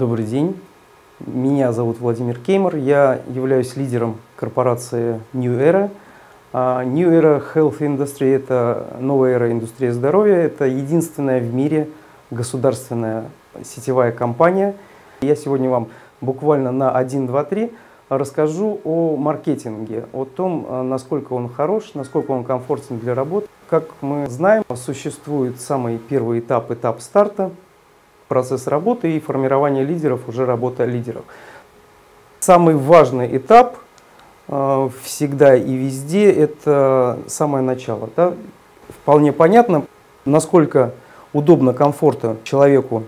Добрый день. Меня зовут Владимир Кеймер. Я являюсь лидером корпорации New Era. А, New Era Health Industry – это новая эра индустрии здоровья. Это единственная в мире государственная сетевая компания. Я сегодня вам буквально на 1, 2, 3 расскажу о маркетинге, о том, а, насколько он хорош, насколько он комфортен для работы. Как мы знаем, существует самый первый этап, этап старта, процесс работы и формирование лидеров, уже работа лидеров. Самый важный этап э, всегда и везде – это самое начало. Да? Вполне понятно, насколько удобно, комфортно человеку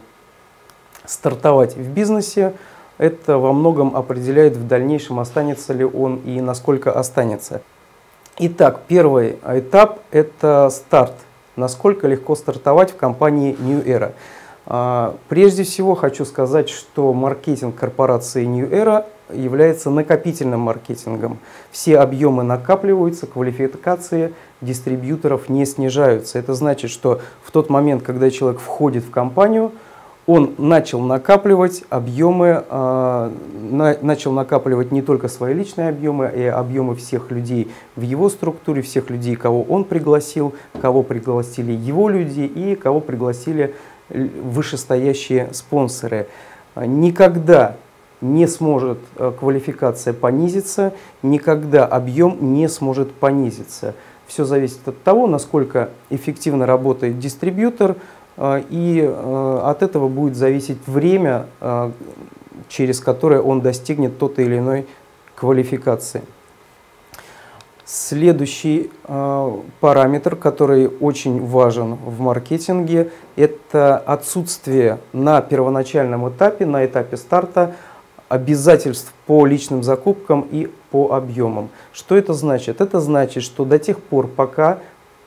стартовать в бизнесе, это во многом определяет в дальнейшем, останется ли он и насколько останется. Итак, первый этап – это старт. Насколько легко стартовать в компании New Era. А, прежде всего хочу сказать, что маркетинг корпорации New Era является накопительным маркетингом. Все объемы накапливаются, квалификации дистрибьюторов не снижаются. Это значит, что в тот момент, когда человек входит в компанию, он начал накапливать объемы, на, начал накапливать не только свои личные объемы, и объемы всех людей в его структуре, всех людей, кого он пригласил, кого пригласили его люди и кого пригласили вышестоящие спонсоры. Никогда не сможет э, квалификация понизиться, никогда объем не сможет понизиться. Все зависит от того, насколько эффективно работает дистрибьютор, э, и э, от этого будет зависеть время, через которое он достигнет той или иной квалификации. Следующий э, параметр, который очень важен в маркетинге, это отсутствие на первоначальном этапе, на этапе старта обязательств по личным закупкам и по объемам. Что это значит? Это значит, что до тех пор, пока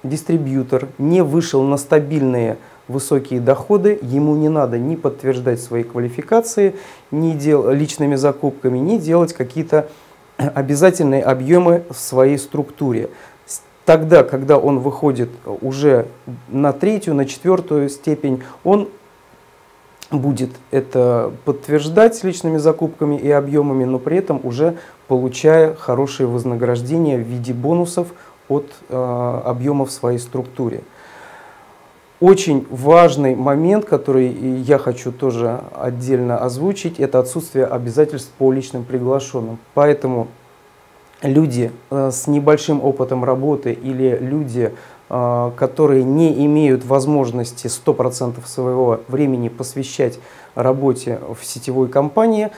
дистрибьютор не вышел на стабильные высокие доходы, ему не надо ни подтверждать свои квалификации ни дел, личными закупками, ни делать какие-то обязательные объемы в своей структуре. Тогда, когда он выходит уже на третью, на четвертую степень, он будет это подтверждать личными закупками и объемами, но при этом уже получая хорошие вознаграждения в виде бонусов от э, объема в своей структуре. Очень важный момент, который я хочу тоже отдельно озвучить, это отсутствие обязательств по личным приглашенным. Поэтому люди э, с небольшим опытом работы или люди, э, которые не имеют возможности 100% своего времени посвящать работе в сетевой компании,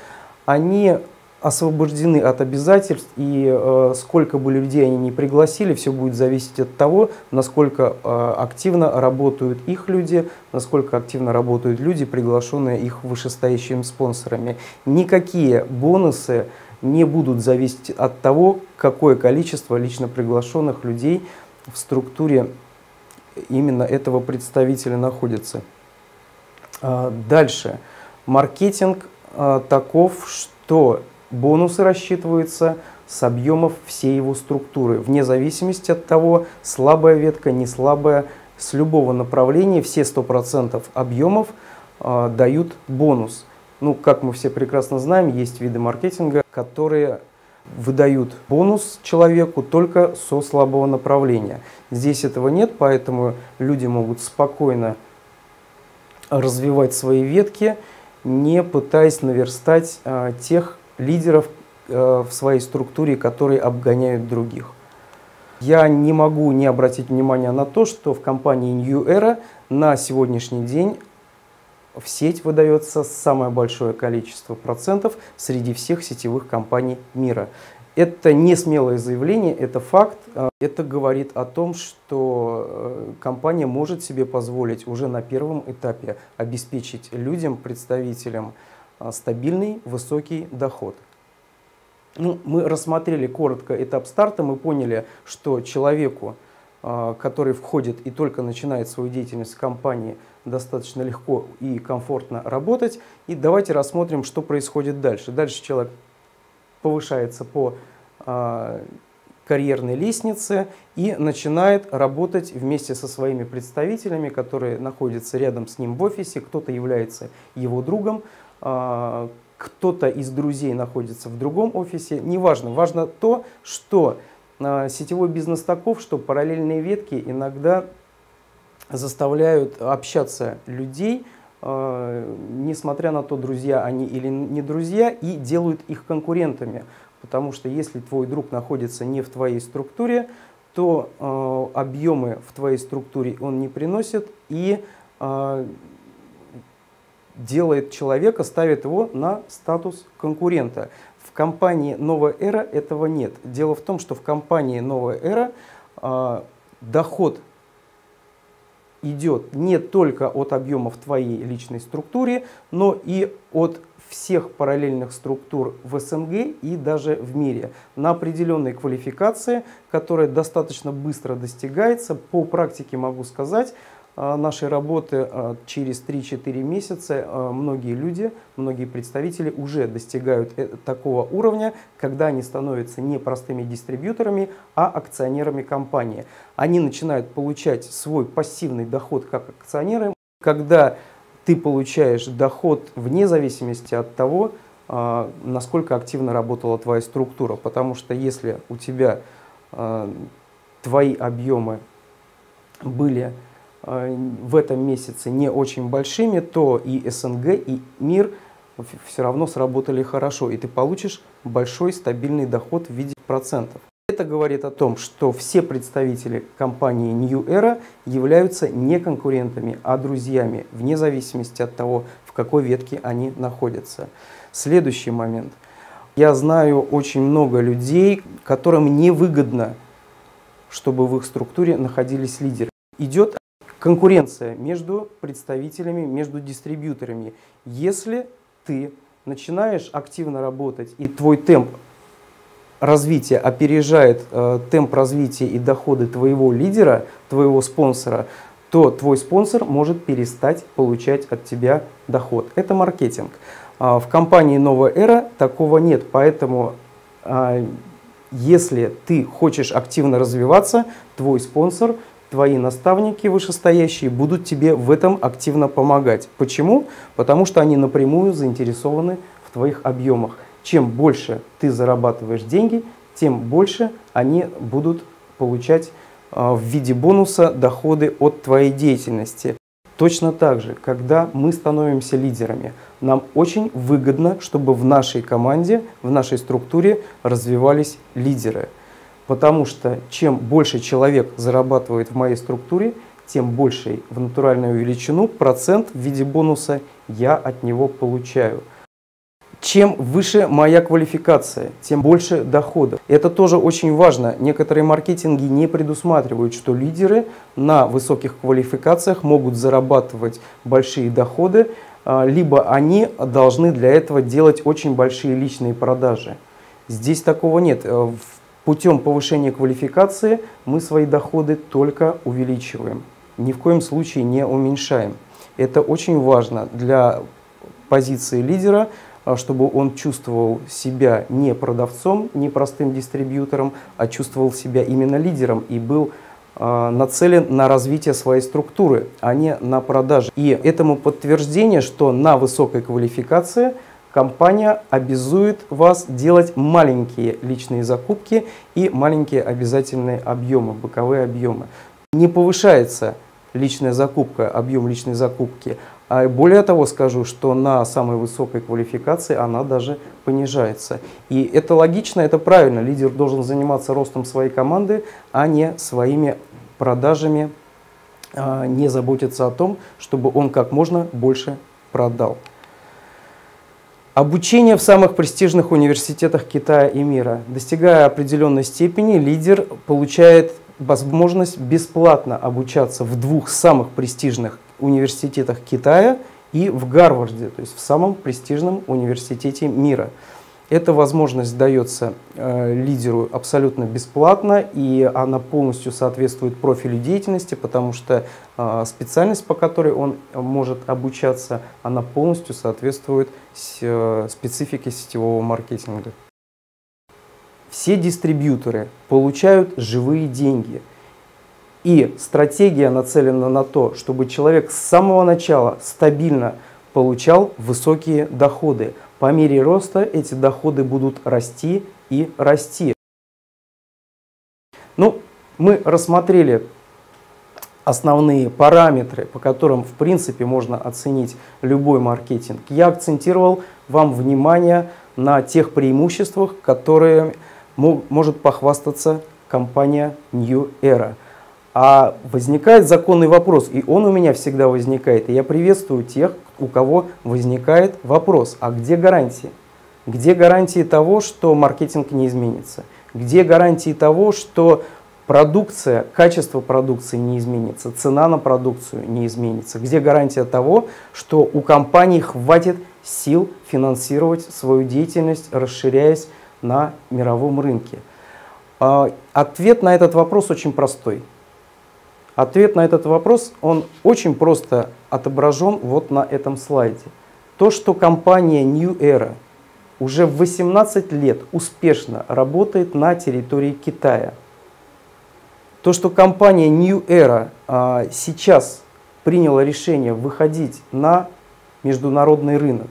они освобождены от обязательств, и э, сколько бы людей они не пригласили, все будет зависеть от того, насколько э, активно работают их люди, насколько активно работают люди, приглашенные их вышестоящими спонсорами. Никакие бонусы не будут зависеть от того, какое количество лично приглашенных людей в структуре именно этого представителя находится. Э, дальше. Маркетинг э, таков, что Бонусы рассчитываются с объемов всей его структуры, вне зависимости от того, слабая ветка, не слабая, с любого направления все 100% объемов э, дают бонус. Ну, как мы все прекрасно знаем, есть виды маркетинга, которые выдают бонус человеку только со слабого направления. Здесь этого нет, поэтому люди могут спокойно развивать свои ветки, не пытаясь наверстать э, тех лидеров э, в своей структуре, которые обгоняют других. Я не могу не обратить внимание на то, что в компании New Era на сегодняшний день в сеть выдается самое большое количество процентов среди всех сетевых компаний мира. Это не смелое заявление, это факт. Э, это говорит о том, что э, компания может себе позволить уже на первом этапе обеспечить людям, представителям стабильный высокий доход. Ну, мы рассмотрели коротко этап старта, мы поняли, что человеку, а, который входит и только начинает свою деятельность в компании, достаточно легко и комфортно работать. И давайте рассмотрим, что происходит дальше. Дальше человек повышается по а, карьерной лестнице и начинает работать вместе со своими представителями, которые находятся рядом с ним в офисе. Кто-то является его другом, а, кто-то из друзей находится в другом офисе, неважно. Важно то, что а, сетевой бизнес таков, что параллельные ветки иногда заставляют общаться людей, а, несмотря на то, друзья они или не друзья, и делают их конкурентами. Потому что если твой друг находится не в твоей структуре, то объемы в твоей структуре он не приносит и делает человека, ставит его на статус конкурента. В компании «Новая эра» этого нет. Дело в том, что в компании «Новая эра» э, доход идет не только от объема в твоей личной структуре, но и от всех параллельных структур в СНГ и даже в мире на определенной квалификации, которая достаточно быстро достигается. По практике могу сказать, а, нашей работы а, через 3-4 месяца а, многие люди, многие представители уже достигают э, такого уровня, когда они становятся не простыми дистрибьюторами, а акционерами компании. Они начинают получать свой пассивный доход как акционеры, когда ты получаешь доход вне зависимости от того, насколько активно работала твоя структура. Потому что если у тебя твои объемы были в этом месяце не очень большими, то и СНГ, и мир все равно сработали хорошо, и ты получишь большой стабильный доход в виде процентов. Это говорит о том, что все представители компании New Era являются не конкурентами, а друзьями, вне зависимости от того, в какой ветке они находятся. Следующий момент. Я знаю очень много людей, которым невыгодно, чтобы в их структуре находились лидеры. Идет конкуренция между представителями, между дистрибьюторами. Если ты начинаешь активно работать и твой темп развития опережает э, темп развития и доходы твоего лидера, твоего спонсора, то твой спонсор может перестать получать от тебя доход. Это маркетинг. А в компании «Новая эра» такого нет, поэтому а, если ты хочешь активно развиваться, твой спонсор твои наставники вышестоящие будут тебе в этом активно помогать. Почему? Потому что они напрямую заинтересованы в твоих объемах. Чем больше ты зарабатываешь деньги, тем больше они будут получать а, в виде бонуса доходы от твоей деятельности. Точно так же, когда мы становимся лидерами, нам очень выгодно, чтобы в нашей команде, в нашей структуре развивались лидеры. Потому что чем больше человек зарабатывает в моей структуре, тем больше в натуральную величину процент в виде бонуса я от него получаю. Чем выше моя квалификация, тем больше доходов. Это тоже очень важно. Некоторые маркетинги не предусматривают, что лидеры на высоких квалификациях могут зарабатывать большие доходы, а, либо они должны для этого делать очень большие личные продажи. Здесь такого нет. Э, в Путем повышения квалификации мы свои доходы только увеличиваем, ни в коем случае не уменьшаем. Это очень важно для позиции лидера, а, чтобы он чувствовал себя не продавцом, не простым дистрибьютором, а чувствовал себя именно лидером и был а, нацелен на развитие своей структуры, а не на продажи. И этому подтверждение, что на высокой квалификации – компания обязует вас делать маленькие личные закупки и маленькие обязательные объемы, боковые объемы. Не повышается личная закупка, объем личной закупки. А более того скажу, что на самой высокой квалификации она даже понижается. И это логично, это правильно. Лидер должен заниматься ростом своей команды, а не своими продажами, а не заботиться о том, чтобы он как можно больше продал. Обучение в самых престижных университетах Китая и мира. Достигая определенной степени, лидер получает возможность бесплатно обучаться в двух самых престижных университетах Китая и в Гарварде, то есть в самом престижном университете мира. Эта возможность дается э, лидеру абсолютно бесплатно, и она полностью соответствует профилю деятельности, потому что э, специальность, по которой он может обучаться, она полностью соответствует с, э, специфике сетевого маркетинга. Все дистрибьюторы получают живые деньги. И стратегия нацелена на то, чтобы человек с самого начала стабильно получал высокие доходы. По мере роста эти доходы будут расти и расти. Ну, мы рассмотрели основные параметры, по которым, в принципе, можно оценить любой маркетинг. Я акцентировал вам внимание на тех преимуществах, которые может похвастаться компания New Era. А возникает законный вопрос, и он у меня всегда возникает. И я приветствую тех, у кого возникает вопрос, а где гарантии? Где гарантии того, что маркетинг не изменится? Где гарантии того, что продукция, качество продукции не изменится, цена на продукцию не изменится? Где гарантия того, что у компании хватит сил финансировать свою деятельность, расширяясь на мировом рынке? А, ответ на этот вопрос очень простой. Ответ на этот вопрос, он очень просто отображен вот на этом слайде. То, что компания New Era уже в 18 лет успешно работает на территории Китая. То, что компания New Era а, сейчас приняла решение выходить на международный рынок.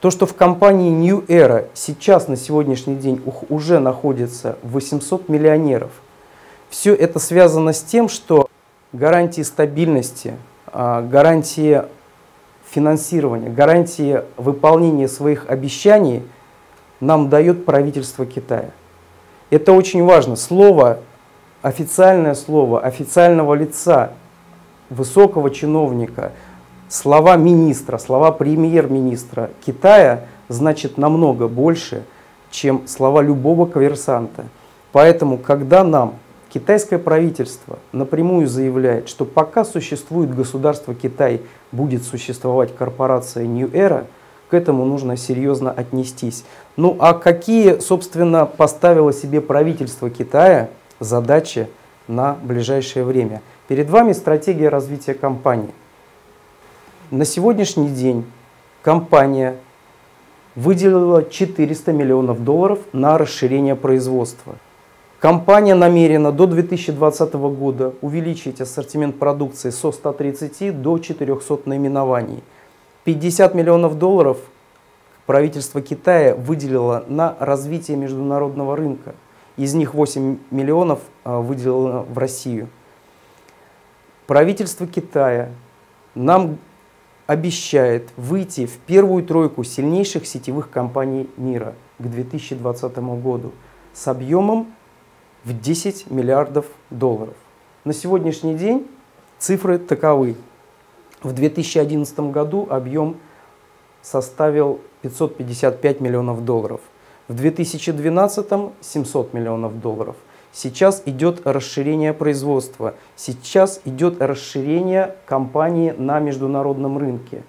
То, что в компании New Era сейчас на сегодняшний день уже находится 800 миллионеров. Все это связано с тем, что гарантии стабильности, а, гарантии финансирования, гарантии выполнения своих обещаний нам дает правительство Китая. Это очень важно. Слово, официальное слово официального лица, высокого чиновника, слова министра, слова премьер-министра Китая значит намного больше, чем слова любого коммерсанта. Поэтому, когда нам Китайское правительство напрямую заявляет, что пока существует государство Китай, будет существовать корпорация New Era, к этому нужно серьезно отнестись. Ну а какие, собственно, поставило себе правительство Китая задачи на ближайшее время? Перед вами стратегия развития компании. На сегодняшний день компания выделила 400 миллионов долларов на расширение производства – Компания намерена до 2020 года увеличить ассортимент продукции со 130 до 400 наименований. 50 миллионов долларов правительство Китая выделило на развитие международного рынка. Из них 8 миллионов а, выделено в Россию. Правительство Китая нам обещает выйти в первую тройку сильнейших сетевых компаний мира к 2020 году с объемом в 10 миллиардов долларов. На сегодняшний день цифры таковы. В 2011 году объем составил 555 миллионов долларов. В 2012 700 миллионов долларов. Сейчас идет расширение производства. Сейчас идет расширение компании на международном рынке.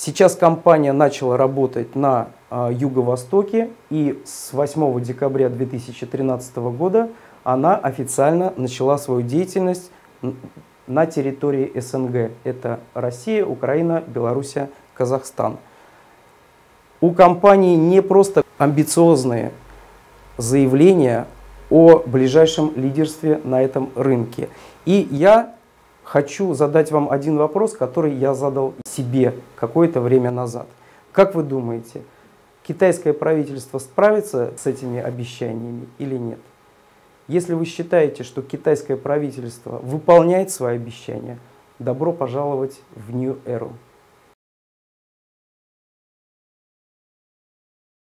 Сейчас компания начала работать на э, юго-востоке и с 8 декабря 2013 года она официально начала свою деятельность на территории СНГ. Это Россия, Украина, Белоруссия, Казахстан. У компании не просто амбициозные заявления о ближайшем лидерстве на этом рынке. И я хочу задать вам один вопрос, который я задал себе какое-то время назад. Как вы думаете, китайское правительство справится с этими обещаниями или нет? Если вы считаете, что китайское правительство выполняет свои обещания, добро пожаловать в New Era.